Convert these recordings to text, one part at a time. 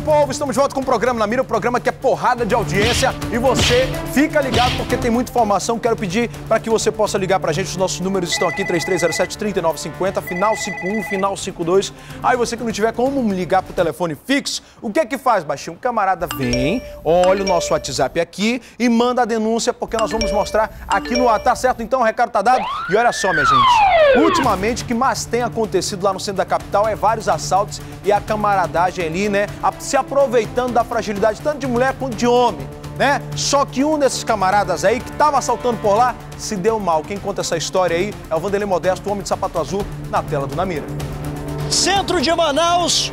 meu povo, estamos de volta com o programa Na Mira, o programa que é porrada de audiência. E você fica ligado porque tem muita informação. Quero pedir para que você possa ligar para a gente. Os nossos números estão aqui: 3307-3950, final 51, final 52. Aí você que não tiver como ligar para o telefone fixo, o que é que faz, baixinho? Um camarada vem, olha o nosso WhatsApp aqui e manda a denúncia, porque nós vamos mostrar aqui no ar. Tá certo? Então o recado tá dado. E olha só, minha gente. Ultimamente, o que mais tem acontecido lá no centro da capital é vários assaltos e a camaradagem ali, né? Se aproveitando da fragilidade tanto de mulher quanto de homem, né? Só que um desses camaradas aí que estava assaltando por lá se deu mal. Quem conta essa história aí é o Vanderlei Modesto, o homem de sapato azul, na tela do Namira. Centro de Manaus,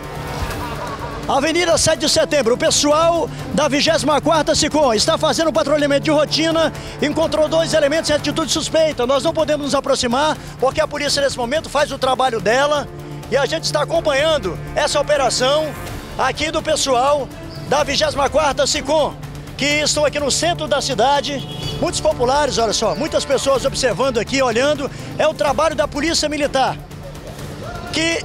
Avenida 7 de Setembro, o pessoal da 24ª SICOM está fazendo um patrulhamento de rotina, encontrou dois elementos em atitude suspeita. Nós não podemos nos aproximar, porque a polícia nesse momento faz o trabalho dela e a gente está acompanhando essa operação aqui do pessoal da 24ª SICOM, que estão aqui no centro da cidade, muitos populares, olha só, muitas pessoas observando aqui, olhando, é o trabalho da Polícia Militar, que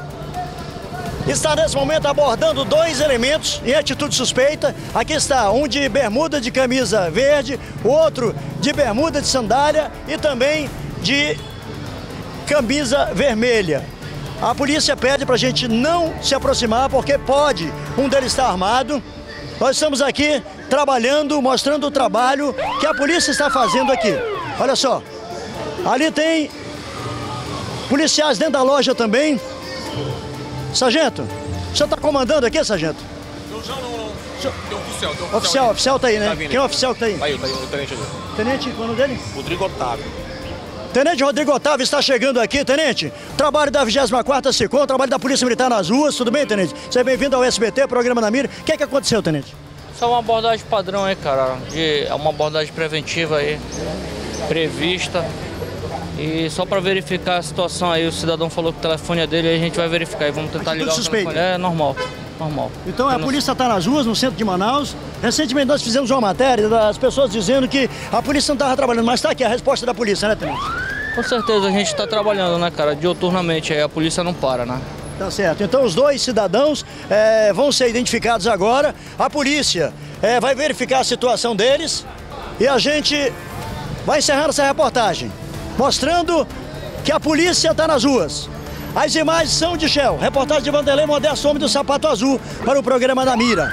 está nesse momento abordando dois elementos em atitude suspeita. Aqui está um de bermuda de camisa verde, o outro de bermuda de sandália e também de camisa vermelha. A polícia pede para a gente não se aproximar porque pode um deles estar armado. Nós estamos aqui trabalhando, mostrando o trabalho que a polícia está fazendo aqui. Olha só, ali tem policiais dentro da loja também. Sargento, o senhor está comandando aqui, sargento? Não, não, não. Tem um oficial, tem um Oficial, oficial tá aí, né? Tá Quem é o oficial que tá aí? Tá aí, tá aí, o tenente ali. Tenente, qual é o nome dele? Rodrigo Otávio. Tenente Rodrigo Otávio está chegando aqui, Tenente. Trabalho da 24ª SICOM, trabalho da Polícia Militar nas ruas, tudo bem, Tenente? Seja bem-vindo ao SBT, programa na mira. O que é que aconteceu, Tenente? Só uma abordagem padrão aí, cara. De, é uma abordagem preventiva aí, prevista. E só para verificar a situação aí, o cidadão falou que o telefone é dele, aí a gente vai verificar e vamos tentar Atitude ligar o suspeita. telefone. É normal, normal. Então a polícia está nas ruas, no centro de Manaus. Recentemente nós fizemos uma matéria das pessoas dizendo que a polícia não estava trabalhando, mas está aqui a resposta da polícia, né, Tenente? Com certeza a gente está trabalhando, né, cara? Dioturnamente aí, a polícia não para, né? Tá certo. Então os dois cidadãos eh, vão ser identificados agora. A polícia eh, vai verificar a situação deles e a gente vai encerrando essa reportagem, mostrando que a polícia está nas ruas. As imagens são de Shell. Reportagem de Vanderlei Modesto, homem do sapato azul, para o programa da Mira.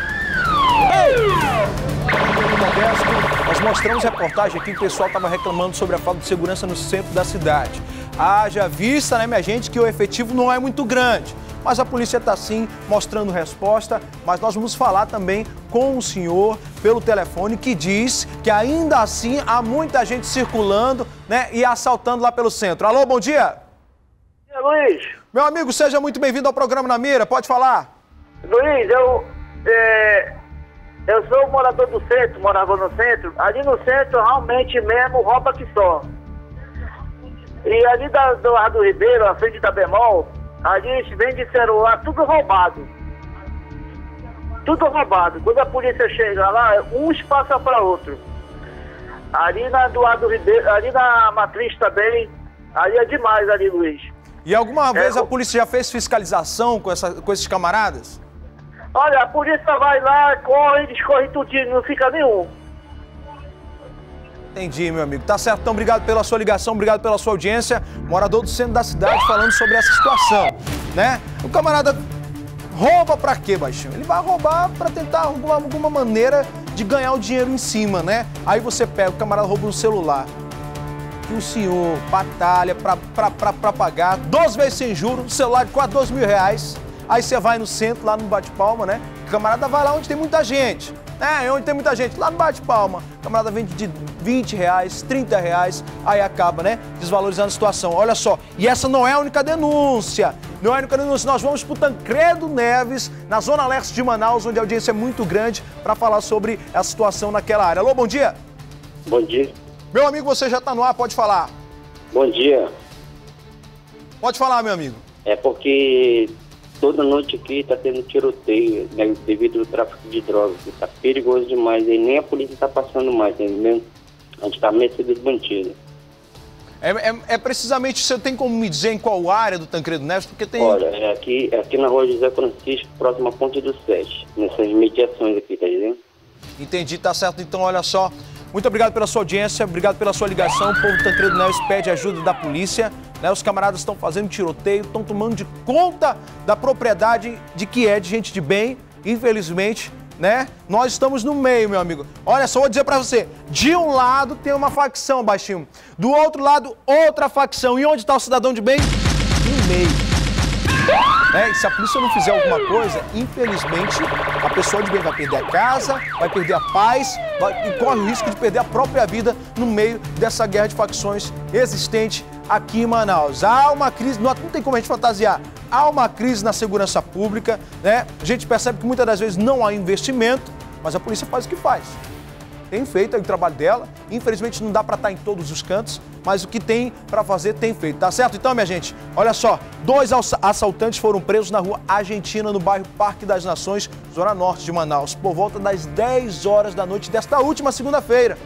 Modesto, nós mostramos reportagem aqui que o pessoal estava reclamando sobre a falta de segurança no centro da cidade. Haja vista, né, minha gente, que o efetivo não é muito grande. Mas a polícia está sim mostrando resposta. Mas nós vamos falar também com o senhor pelo telefone que diz que ainda assim há muita gente circulando né, e assaltando lá pelo centro. Alô, bom dia! Luiz, Meu amigo, seja muito bem-vindo ao programa Na Mira. Pode falar? Luiz, eu, é, eu sou morador do centro, morava no centro. Ali no centro, realmente mesmo, rouba que só. E ali da, do lado do Ribeiro, à frente da Bemol, ali vende celular, tudo roubado. Tudo roubado. Quando a polícia chega lá, uns passa para outro. Ali na, do Ribeiro, ali na Matriz também, ali é demais ali, Luiz. E alguma vez a polícia já fez fiscalização com, essa- com esses camaradas? Olha, a polícia vai lá, corre, descorre tudinho, não fica nenhum. Entendi, meu amigo. Tá certo, então obrigado pela sua ligação, obrigado pela sua audiência. Morador do centro da cidade falando sobre essa situação, né? O camarada rouba pra quê, baixinho? Ele vai roubar pra tentar alguma, alguma maneira de ganhar o dinheiro em cima, né? Aí você pega, o camarada rouba um celular. Que o senhor batalha pra pagar, 12 vezes sem juros, celular de quase 12 mil reais. Aí você vai no centro, lá no Bate-Palma, né? O camarada vai lá onde tem muita gente. É, onde tem muita gente, lá no Bate-Palma. Camarada vende de 20 reais, 30 reais, aí acaba, né? Desvalorizando a situação. Olha só, e essa não é a única denúncia. Não é a única denúncia. Nós vamos pro Tancredo Neves, na Zona Leste de Manaus, onde a audiência é muito grande, para falar sobre a situação naquela área. Alô, bom dia. Bom dia. Meu amigo, você já tá no ar, pode falar. Bom dia. Pode falar, meu amigo. É porque toda noite aqui tá tendo tiroteio né, devido ao tráfico de drogas. que Tá perigoso demais. E nem a polícia tá passando mais, entendeu? A gente tá à mercê dos bandidos. É, é, é precisamente, você tem como me dizer em qual área do Tancredo Neves? Porque tem... Olha, é aqui, é aqui na rua José Francisco, próximo à Ponte do Sete, nessas mediações aqui, tá dizendo? Entendi, tá certo. Então, olha só. Muito obrigado pela sua audiência, obrigado pela sua ligação. O povo do Tancredo Neves pede ajuda da polícia. Né? Os camaradas estão fazendo tiroteio, estão tomando de conta da propriedade de que é de gente de bem. Infelizmente, né? Nós estamos no meio, meu amigo. Olha só, vou dizer pra você. De um lado tem uma facção, baixinho. Do outro lado, outra facção. E onde está o cidadão de bem? No meio. Né? E se a polícia não fizer alguma coisa, infelizmente, a pessoa de bem vai perder a casa, vai perder a paz vai, e corre o risco de perder a própria vida no meio dessa guerra de facções existente aqui em Manaus. Há uma crise, não, tem como a gente fantasiar, há uma crise na segurança pública, né? A gente percebe que muitas das vezes não há investimento, mas a polícia faz o que faz tem feito o trabalho dela. Infelizmente não dá para estar em todos os cantos, mas o que tem para fazer tem feito, tá certo? Então, minha gente, olha só, dois assaltantes foram presos na rua Argentina, no bairro Parque das Nações, zona norte de Manaus, por volta das 10 horas da noite desta última segunda-feira.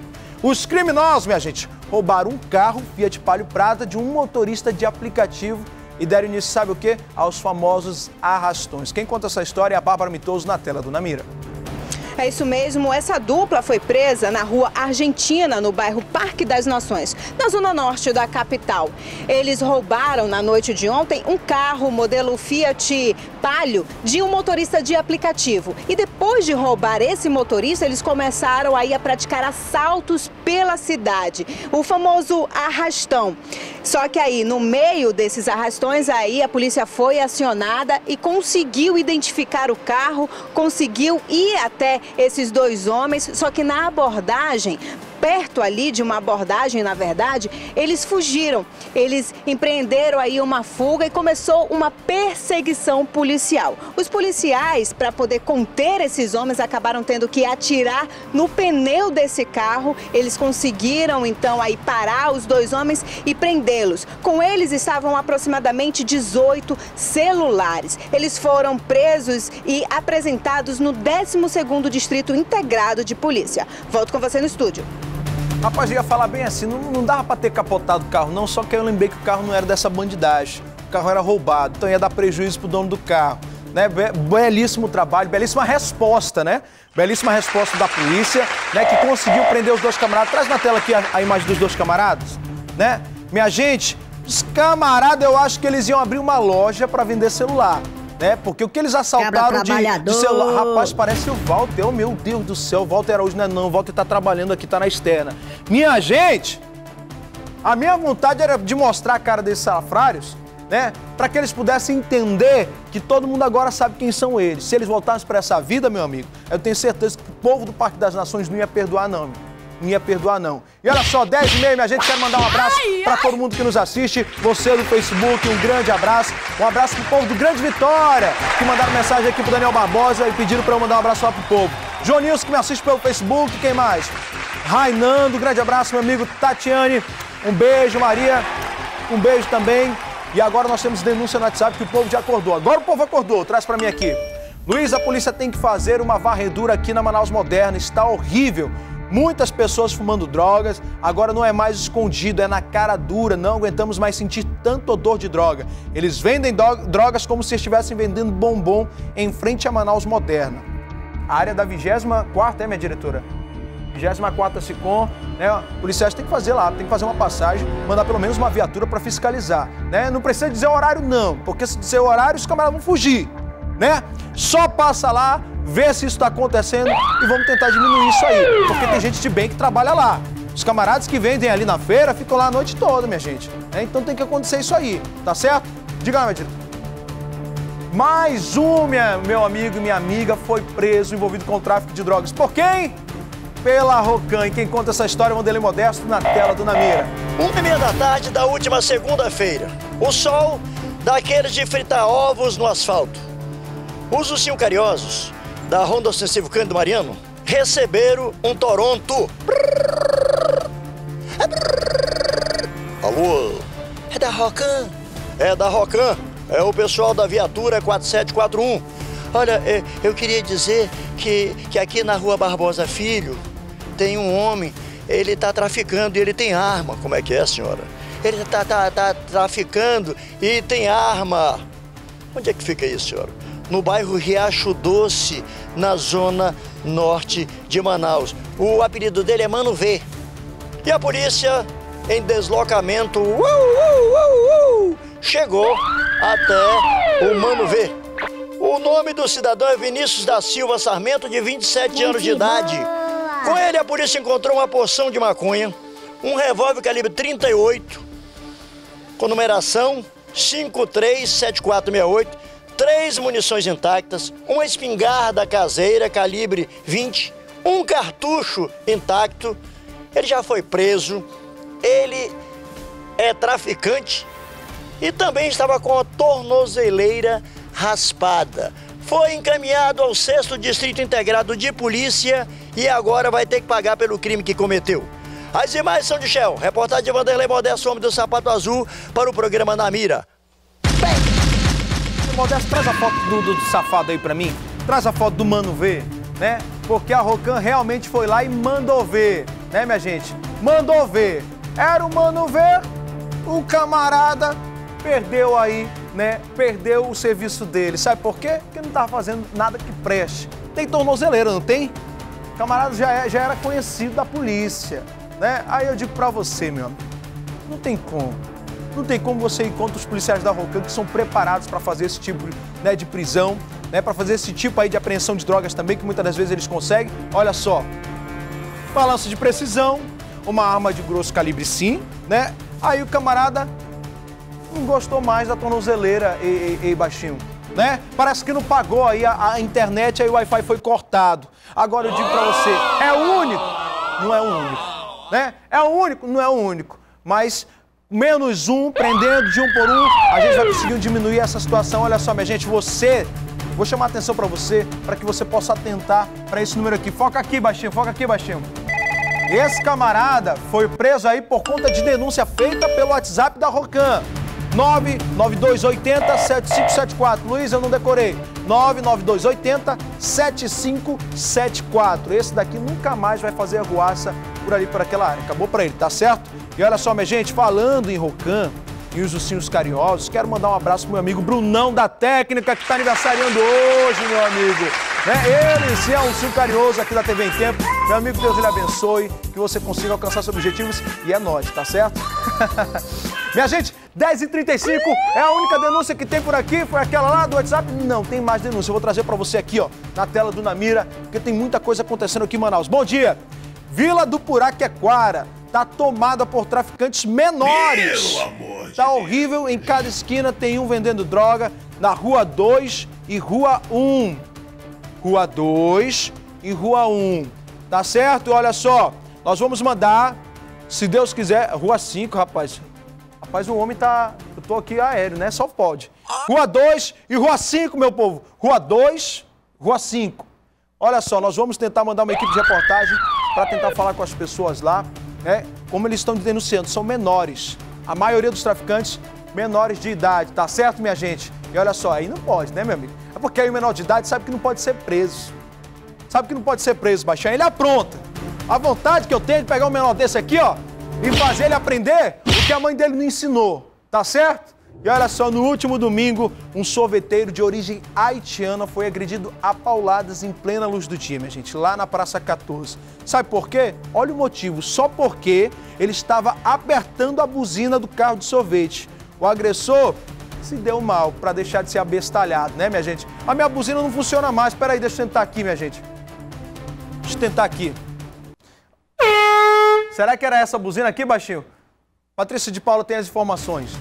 Os criminosos, minha gente, roubaram um carro Fiat Palio Prata de um motorista de aplicativo e deram início, sabe o quê? Aos famosos arrastões. Quem conta essa história é a Bárbara Mitoso na tela do Namira. É isso mesmo, essa dupla foi presa na rua Argentina, no bairro Parque das Nações, na zona norte da capital. Eles roubaram na noite de ontem um carro modelo Fiat Palio de um motorista de aplicativo. E depois de roubar esse motorista, eles começaram aí a praticar assaltos pela cidade, o famoso arrastão. Só que aí, no meio desses arrastões, aí a polícia foi acionada e conseguiu identificar o carro, conseguiu ir até esses dois homens, só que na abordagem perto ali de uma abordagem, na verdade, eles fugiram. Eles empreenderam aí uma fuga e começou uma perseguição policial. Os policiais, para poder conter esses homens, acabaram tendo que atirar no pneu desse carro. Eles conseguiram então aí parar os dois homens e prendê-los. Com eles estavam aproximadamente 18 celulares. Eles foram presos e apresentados no 12º Distrito Integrado de Polícia. Volto com você no estúdio. Rapaz, eu ia falar bem assim, não, não dava pra ter capotado o carro não, só que eu lembrei que o carro não era dessa bandidagem. O carro era roubado, então ia dar prejuízo pro dono do carro. Né? Belíssimo trabalho, belíssima resposta, né? Belíssima resposta da polícia, né? Que conseguiu prender os dois camaradas. Traz na tela aqui a, a imagem dos dois camaradas, né? Minha gente, os camaradas, eu acho que eles iam abrir uma loja para vender celular né? Porque o que eles assaltaram de, de, celular. Rapaz, parece o Walter. Oh, meu Deus do céu, o Walter Araújo não é não. O Walter tá trabalhando aqui, tá na externa. Minha gente, a minha vontade era de mostrar a cara desses salafrários, né? Para que eles pudessem entender que todo mundo agora sabe quem são eles. Se eles voltassem para essa vida, meu amigo, eu tenho certeza que o povo do Parque das Nações não ia perdoar, não. Não ia perdoar, não. E olha só, 10 e meia, minha gente, quero mandar um abraço para todo mundo que nos assiste. Você do Facebook, um grande abraço. Um abraço pro povo do Grande Vitória, que mandaram mensagem aqui pro Daniel Barbosa e pediram para eu mandar um abraço lá pro povo. Jonilson, que me assiste pelo Facebook, quem mais? Rainando, grande abraço, meu amigo Tatiane. Um beijo, Maria. Um beijo também. E agora nós temos denúncia no WhatsApp que o povo já acordou. Agora o povo acordou. Traz para mim aqui. Luiz, a polícia tem que fazer uma varredura aqui na Manaus Moderna. Está horrível. Muitas pessoas fumando drogas, agora não é mais escondido, é na cara dura, não aguentamos mais sentir tanto odor de droga. Eles vendem drogas como se estivessem vendendo bombom em frente a Manaus Moderna. A área da 24 é, minha diretora? 24 SICOM, né? Policiais tem que fazer lá, tem que fazer uma passagem, mandar pelo menos uma viatura para fiscalizar, né? Não precisa dizer horário não, porque se dizer horário os camaradas vão fugir, né? Só passa lá, ver se isso está acontecendo e vamos tentar diminuir isso aí. Porque tem gente de bem que trabalha lá. Os camaradas que vendem ali na feira ficam lá a noite toda, minha gente. É, então tem que acontecer isso aí, tá certo? Diga lá, minha Mais um, minha, meu amigo e minha amiga, foi preso envolvido com o tráfico de drogas. Por quem? Pela Rocan. E quem conta essa história é o Vanderlei Modesto na tela do Namira. Uma e meia da tarde da última segunda-feira. O sol daqueles de fritar ovos no asfalto. Os ursinhos cariosos da Honda Ostensivo Cândido Mariano receberam um Toronto. Alô? É da Rocan? É da Rocan. É o pessoal da viatura 4741. Olha, é, eu queria dizer que, que aqui na rua Barbosa Filho tem um homem ele está traficando e ele tem arma. Como é que é, senhora? Ele está tá, tá traficando e tem arma. Onde é que fica isso, senhora? No bairro Riacho Doce, na zona norte de Manaus. O apelido dele é Mano V. E a polícia, em deslocamento, uh, uh, uh, chegou até o Mano V. O nome do cidadão é Vinícius da Silva Sarmento, de 27 anos de idade. Com ele, a polícia encontrou uma porção de maconha, um revólver calibre 38, com numeração 537468, três munições intactas, uma espingarda caseira calibre 20, um cartucho intacto. Ele já foi preso, ele é traficante e também estava com a tornozeleira raspada. Foi encaminhado ao 6 Distrito Integrado de Polícia e agora vai ter que pagar pelo crime que cometeu. As imagens são de Shell. Reportagem de Vanderlei Modesto, homem do sapato azul, para o programa Na Mira. Modesto, traz a foto do, do, do safado aí pra mim. Traz a foto do Mano ver, né? Porque a Rocan realmente foi lá e mandou ver, né, minha gente? Mandou ver. Era o Mano ver, o camarada perdeu aí, né? Perdeu o serviço dele. Sabe por quê? Porque não tava fazendo nada que preste. Tem tornozeleira, não tem? O camarada já, é, já era conhecido da polícia, né? Aí eu digo pra você, meu amigo, não tem como. Não tem como você ir contra os policiais da Rocan que são preparados para fazer esse tipo né, de prisão, né, para fazer esse tipo aí de apreensão de drogas também, que muitas das vezes eles conseguem. Olha só, balanço de precisão, uma arma de grosso calibre sim, né? Aí o camarada não gostou mais da tornozeleira e, baixinho. Né? Parece que não pagou aí a, a internet, aí o Wi-Fi foi cortado. Agora eu digo para você, é o único? Não é o único, né? É o único? Não é o único. Mas menos um, prendendo de um por um, a gente vai conseguir diminuir essa situação. Olha só, minha gente, você, vou chamar a atenção para você, para que você possa atentar para esse número aqui. Foca aqui, baixinho, foca aqui, baixinho. Esse camarada foi preso aí por conta de denúncia feita pelo WhatsApp da Rocan. 99280 7574. Luiz, eu não decorei. 99280 7574. Esse daqui nunca mais vai fazer arruaça por ali, por aquela área. Acabou para ele, tá certo? E olha só, minha gente, falando em Rocan e os ursinhos carinhosos, quero mandar um abraço pro meu amigo Brunão da Técnica, que está aniversariando hoje, meu amigo. Né? Ele, se é um ursinho carinhoso aqui da TV em Tempo. Meu amigo, Deus lhe abençoe, que você consiga alcançar seus objetivos e é nós, tá certo? Minha gente, 10h35 é a única denúncia que tem por aqui. Foi aquela lá do WhatsApp? Não, tem mais denúncia. Eu vou trazer para você aqui, ó, na tela do Namira, porque tem muita coisa acontecendo aqui em Manaus. Bom dia! Vila do Puraquequara tá tomada por traficantes menores. Pelo amor de Tá horrível, em cada esquina tem um vendendo droga, na Rua 2 e Rua 1. Rua 2 e Rua 1. Tá certo? Olha só, nós vamos mandar, se Deus quiser, Rua 5, rapaz. Rapaz, o homem tá. Eu tô aqui aéreo, né? Só pode. Rua 2 e Rua 5, meu povo. Rua 2, Rua 5. Olha só, nós vamos tentar mandar uma equipe de reportagem para tentar falar com as pessoas lá, né? Como eles estão denunciando, são menores. A maioria dos traficantes, menores de idade, tá certo, minha gente? E olha só, aí não pode, né, meu amigo? É porque aí o menor de idade sabe que não pode ser preso. Sabe que não pode ser preso, baixinho. Ele apronta. A vontade que eu tenho de pegar um menor desse aqui, ó, e fazer ele aprender o que a mãe dele não ensinou, tá certo? E olha só, no último domingo, um sorveteiro de origem haitiana foi agredido a pauladas em plena luz do dia, minha gente, lá na Praça 14. Sabe por quê? Olha o motivo, só porque ele estava apertando a buzina do carro de sorvete. O agressor se deu mal para deixar de ser abestalhado, né, minha gente? A minha buzina não funciona mais. Espera aí, deixa eu tentar aqui, minha gente. Deixa eu tentar aqui. Será que era essa buzina aqui, baixinho? Patrícia de Paula tem as informações.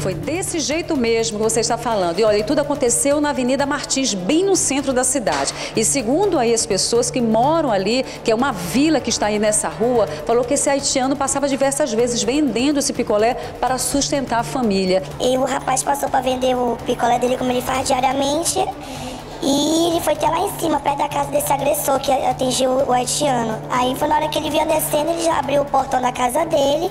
Foi desse jeito mesmo que você está falando. E olha, tudo aconteceu na Avenida Martins, bem no centro da cidade. E segundo aí as pessoas que moram ali, que é uma vila que está aí nessa rua, falou que esse haitiano passava diversas vezes vendendo esse picolé para sustentar a família. E o rapaz passou para vender o picolé dele como ele faz diariamente. E ele foi até lá em cima, perto da casa desse agressor que atingiu o haitiano. Aí foi na hora que ele vinha descendo, ele já abriu o portão da casa dele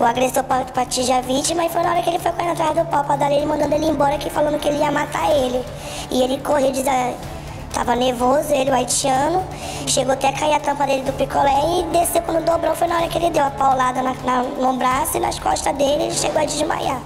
o agressor para atingir a vítima e foi na hora que ele foi correndo atrás do pau para dar ele, mandando ele embora aqui falando que ele ia matar ele. E ele correu, diz, tava nervoso, ele, o haitiano. Chegou até a cair a tampa dele do picolé e desceu quando dobrou. Foi na hora que ele deu a paulada na, na, no braço e nas costas dele, ele chegou a desmaiar.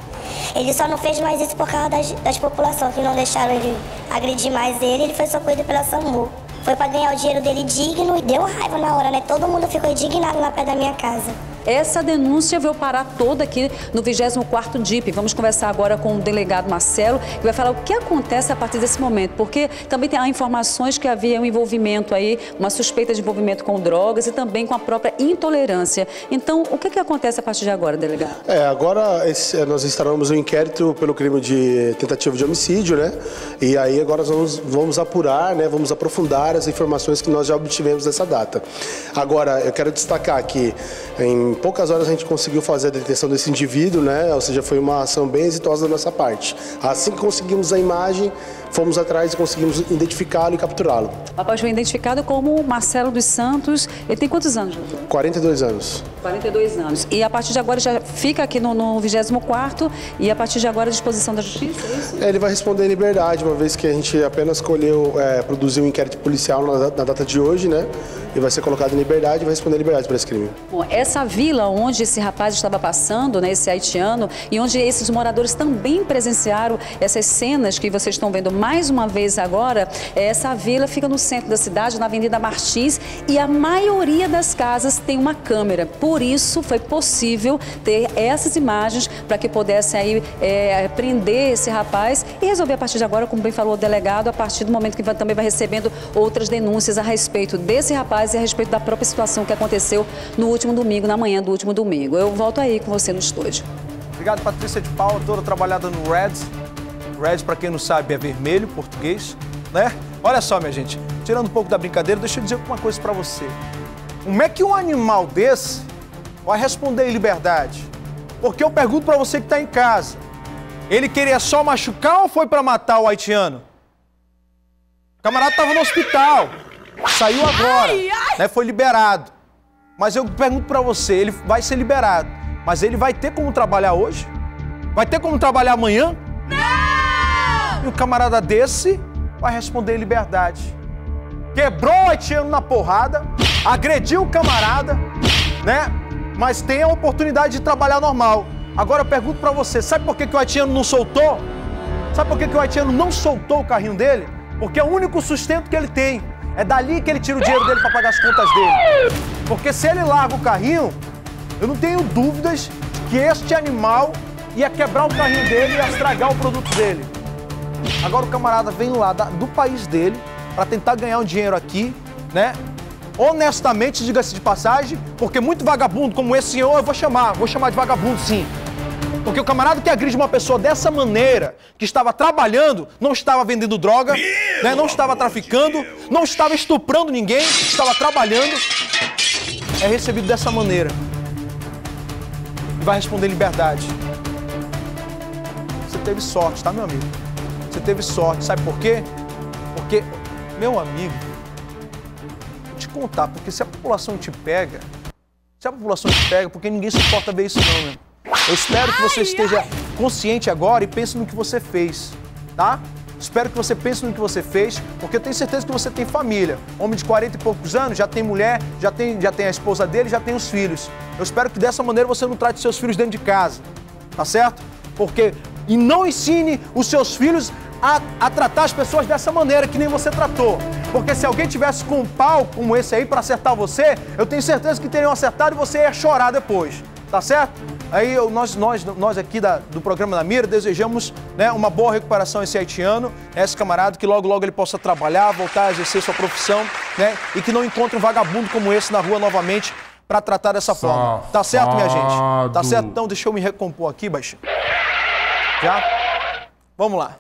Ele só não fez mais isso por causa das, das populações que não deixaram ele agredir mais ele. Ele foi socorrido pela SAMU. Foi para ganhar o dinheiro dele digno e deu raiva na hora, né? Todo mundo ficou indignado lá perto da minha casa. Essa denúncia veio parar toda aqui no 24º DIP. Vamos conversar agora com o delegado Marcelo, que vai falar o que acontece a partir desse momento, porque também tem informações que havia um envolvimento aí, uma suspeita de envolvimento com drogas e também com a própria intolerância. Então, o que, que acontece a partir de agora, delegado? É, agora esse, nós instalamos um inquérito pelo crime de tentativa de homicídio, né? E aí agora nós vamos, vamos apurar, né? Vamos aprofundar as informações que nós já obtivemos dessa data. Agora, eu quero destacar que em em poucas horas a gente conseguiu fazer a detenção desse indivíduo, né? Ou seja, foi uma ação bem exitosa da nossa parte. Assim que conseguimos a imagem, fomos atrás e conseguimos identificá-lo e capturá-lo. O rapaz foi identificado como Marcelo dos Santos. Ele tem quantos anos, doutor? 42 anos. 42 anos. E a partir de agora já fica aqui no, no 24 e a partir de agora à disposição da justiça, é? É, ele vai responder em liberdade, uma vez que a gente apenas escolheu é, produzir um inquérito policial na, na, data de hoje, né? E vai ser colocado em liberdade e vai responder liberdade por esse crime. Bom, essa vila onde esse rapaz estava passando, né, esse haitiano, e onde esses moradores também presenciaram essas cenas que vocês estão vendo mais uma vez agora, essa vila fica no centro da cidade, na Avenida Martins, e a maioria das casas tem uma câmera. Por isso foi possível ter essas imagens para que pudesse aí é, prender esse rapaz e resolver a partir de agora, como bem falou o delegado, a partir do momento que também vai recebendo outras denúncias a respeito desse rapaz e a respeito da própria situação que aconteceu no último domingo, na manhã do último domingo. Eu volto aí com você no estúdio. Obrigado, Patrícia de Paula, toda trabalhada no Reds. Red, para quem não sabe, é vermelho, português, né? Olha só, minha gente, tirando um pouco da brincadeira, deixa eu dizer uma coisa para você. Como é que um animal desse vai responder em liberdade? Porque eu pergunto para você que está em casa, ele queria só machucar ou foi para matar o haitiano? O camarada estava no hospital, saiu agora, né? Foi liberado. Mas eu pergunto para você, ele vai ser liberado, mas ele vai ter como trabalhar hoje? Vai ter como trabalhar amanhã? E o camarada desse vai responder em liberdade. Quebrou o haitiano na porrada, agrediu o camarada, né? Mas tem a oportunidade de trabalhar normal. Agora eu pergunto para você, sabe por que, que o haitiano não soltou? Sabe por que, que o haitiano não soltou o carrinho dele? Porque é o único sustento que ele tem. É dali que ele tira o dinheiro dele para pagar as contas dele. Porque se ele larga o carrinho, eu não tenho dúvidas que este animal ia quebrar o carrinho dele e ia estragar o produto dele. Agora o camarada vem lá do país dele para tentar ganhar um dinheiro aqui, né? Honestamente, diga-se de passagem, porque muito vagabundo como esse senhor eu vou chamar, vou chamar de vagabundo sim. Porque o camarada que agride uma pessoa dessa maneira, que estava trabalhando, não estava vendendo droga, né, não estava traficando, não estava estuprando ninguém, estava trabalhando, é recebido dessa maneira. E vai responder liberdade. Você teve sorte, tá, meu amigo? Você teve sorte, sabe por quê? Porque, meu amigo, vou te contar, porque se a população te pega, se a população te pega, porque ninguém suporta ver isso não, meu. Eu espero que você esteja consciente agora e pense no que você fez, tá? Espero que você pense no que você fez, porque eu tenho certeza que você tem família. Homem de 40 e poucos anos, já tem mulher, já tem, já tem a esposa dele, já tem os filhos. Eu espero que dessa maneira você não trate seus filhos dentro de casa, tá certo? Porque e não ensine os seus filhos a, a, tratar as pessoas dessa maneira que nem você tratou. Porque se alguém tivesse com um pau como esse aí para acertar você, eu tenho certeza que teriam acertado e você ia chorar depois. Tá certo? Aí eu, nós, nós, nós aqui da, do programa da Mira desejamos né, uma boa recuperação esse haitiano, esse camarada, que logo logo ele possa trabalhar, voltar a exercer sua profissão, né? E que não encontre um vagabundo como esse na rua novamente para tratar dessa forma. Tá certo, minha gente? Tá certo? Então deixa eu me recompor aqui, baixinho. Já? Vamos lá.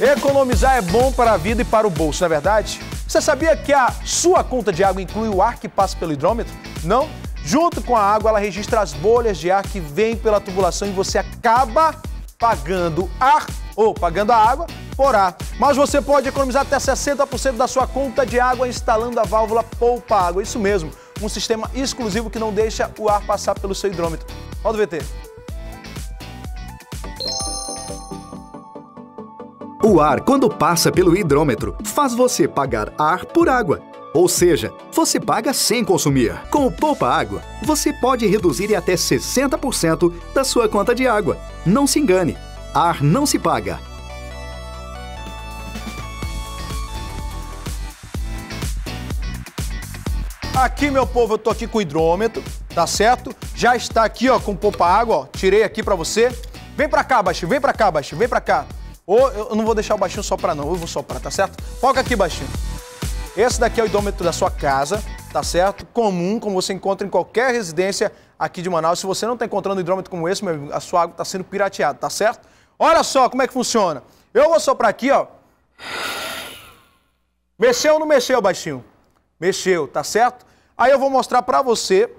Economizar é bom para a vida e para o bolso, não é verdade? Você sabia que a sua conta de água inclui o ar que passa pelo hidrômetro? Não? Junto com a água, ela registra as bolhas de ar que vêm pela tubulação e você acaba pagando ar ou pagando a água por ar. Mas você pode economizar até 60% da sua conta de água instalando a válvula Poupa Água. Isso mesmo, um sistema exclusivo que não deixa o ar passar pelo seu hidrômetro. Roda o VT. O O ar, quando passa pelo hidrômetro, faz você pagar ar por água. Ou seja, você paga sem consumir. Com o Poupa Água, você pode reduzir em até 60% da sua conta de água. Não se engane, ar não se paga. Aqui, meu povo, eu tô aqui com o hidrômetro, tá certo? Já está aqui, ó, com poupa água, ó. Tirei aqui pra você. Vem pra cá, baixinho, vem pra cá, baixinho, vem pra cá. Ou eu não vou deixar o baixinho soprar, não. Eu vou soprar, tá certo? Foca aqui, baixinho. Esse daqui é o hidrômetro da sua casa, tá certo? Comum, como você encontra em qualquer residência aqui de Manaus. Se você não está encontrando um hidrômetro como esse, meu amigo, a sua água está sendo pirateada, tá certo? Olha só como é que funciona. Eu vou soprar aqui, ó. Mexeu ou não mexeu, baixinho? Mexeu, tá certo? Aí eu vou mostrar para você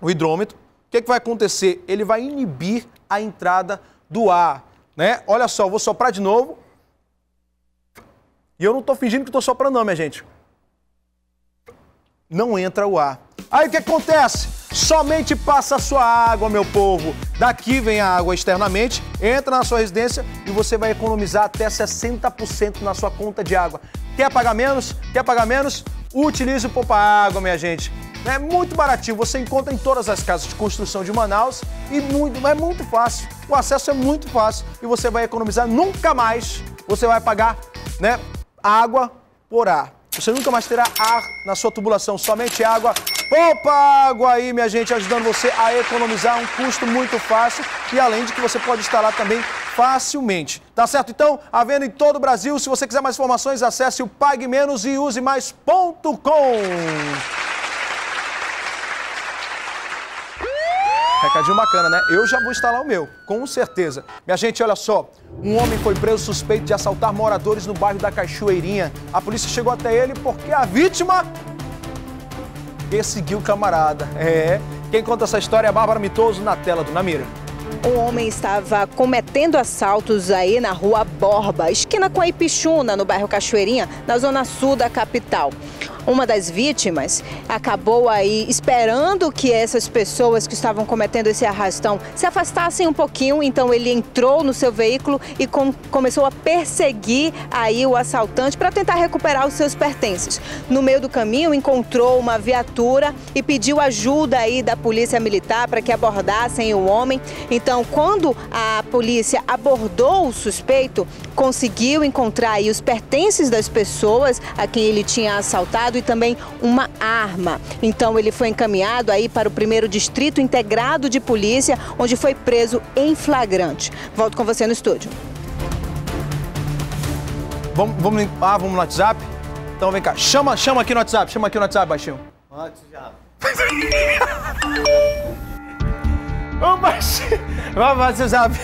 o hidrômetro. O que, que vai acontecer? Ele vai inibir a entrada do ar, né? Olha só, eu vou soprar de novo. E eu não estou fingindo que estou soprando não, minha gente. Não entra o ar. Aí o que acontece? Somente passa a sua água, meu povo. Daqui vem a água externamente, entra na sua residência e você vai economizar até 60% na sua conta de água. Quer pagar menos? Quer pagar menos? Utilize o Poupa Água, minha gente. É muito baratinho, você encontra em todas as casas de construção de Manaus e muito, é muito fácil. O acesso é muito fácil e você vai economizar nunca mais. Você vai pagar, né, água por ar. Você nunca mais terá ar na sua tubulação, somente água. Poupa água aí, minha gente, ajudando você a economizar um custo muito fácil e além de que você pode instalar também facilmente. Tá certo? Então, a venda em todo o Brasil. Se você quiser mais informações, acesse o Pague Menos e use mais.com. Recadinho bacana, né? Eu já vou instalar o meu, com certeza. Minha gente, olha só. Um homem foi preso suspeito de assaltar moradores no bairro da Cachoeirinha. A polícia chegou até ele porque a vítima perseguiu o camarada. É. Quem conta essa história é a Bárbara Mitoso na tela do Namira. Um homem estava cometendo assaltos aí na rua Borba, esquina com a Ipixuna, no bairro Cachoeirinha, na zona sul da capital uma das vítimas acabou aí esperando que essas pessoas que estavam cometendo esse arrastão se afastassem um pouquinho, então ele entrou no seu veículo e com, começou a perseguir aí o assaltante para tentar recuperar os seus pertences. No meio do caminho encontrou uma viatura e pediu ajuda aí da polícia militar para que abordassem o homem. Então, quando a polícia abordou o suspeito, conseguiu encontrar aí os pertences das pessoas a quem ele tinha assaltado e também uma arma. Então ele foi encaminhado aí para o primeiro distrito integrado de polícia, onde foi preso em flagrante. Volto com você no estúdio. Vamos, vamos, ah, vamos no WhatsApp? Então vem cá, chama, chama aqui no WhatsApp, chama aqui no WhatsApp, baixinho. WhatsApp. Vamos, baixinho. Vamos, WhatsApp.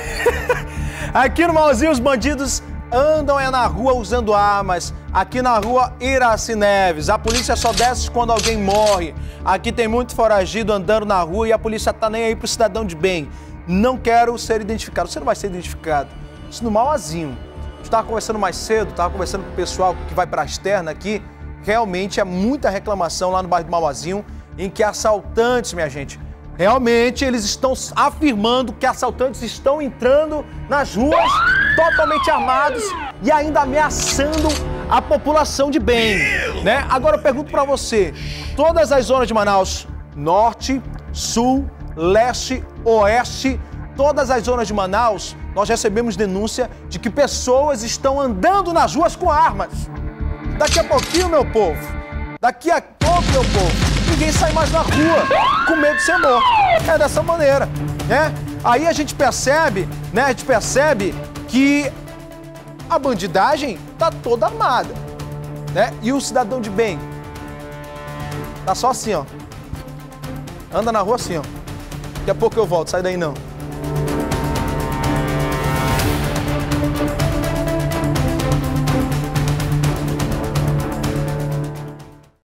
Aqui no Malzinho, os bandidos andam é na rua usando armas. Aqui na rua Iraci Neves, a polícia só desce quando alguém morre. Aqui tem muito foragido andando na rua e a polícia tá nem aí pro cidadão de bem. Não quero ser identificado. Você não vai ser identificado. Isso no Mauazinho. Estava conversando mais cedo, estava conversando com o pessoal que vai para a externa aqui. Realmente é muita reclamação lá no bairro do Mauazinho, em que assaltantes, minha gente, Realmente eles estão afirmando que assaltantes estão entrando nas ruas totalmente armados e ainda ameaçando a população de bem, né? Agora eu pergunto para você, todas as zonas de Manaus, norte, sul, leste, oeste, todas as zonas de Manaus, nós recebemos denúncia de que pessoas estão andando nas ruas com armas. Daqui a pouquinho, meu povo, daqui a pouco, meu povo, ninguém sai mais na rua com medo de ser morto. É dessa maneira, né? Aí a gente percebe, né? A gente percebe que a bandidagem tá toda armada, né? E o cidadão de bem tá só assim, ó. Anda na rua assim, ó. Daqui a pouco eu volto, sai daí não.